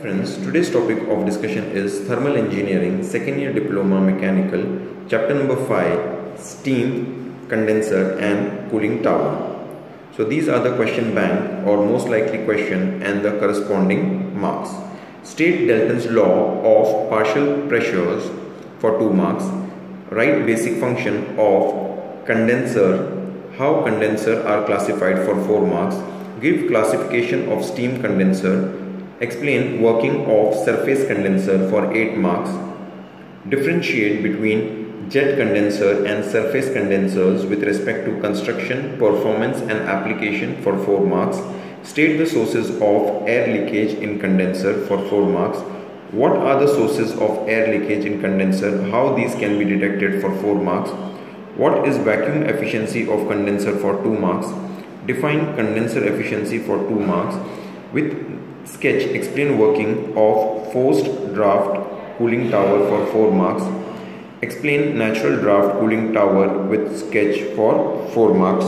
Friends, today's topic of discussion is Thermal Engineering, second year diploma mechanical, chapter number 5, steam, condenser and cooling tower. So these are the question bank or most likely question and the corresponding marks. State Dalton's law of partial pressures for 2 marks. Write basic function of condenser, how condenser are classified for 4 marks. Give classification of steam condenser Explain working of surface condenser for 8 marks. Differentiate between jet condenser and surface condensers with respect to construction, performance and application for 4 marks. State the sources of air leakage in condenser for 4 marks. What are the sources of air leakage in condenser? How these can be detected for 4 marks? What is vacuum efficiency of condenser for 2 marks? Define condenser efficiency for 2 marks. With Sketch explain working of forced draft cooling tower for 4 marks. Explain natural draft cooling tower with sketch for 4 marks.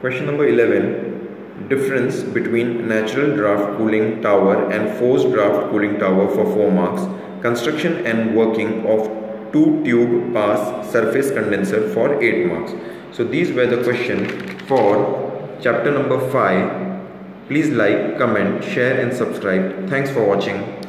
Question number 11. Difference between natural draft cooling tower and forced draft cooling tower for 4 marks. Construction and working of two tube pass surface condenser for 8 marks. So these were the question for chapter number 5. Please like, comment, share and subscribe. Thanks for watching.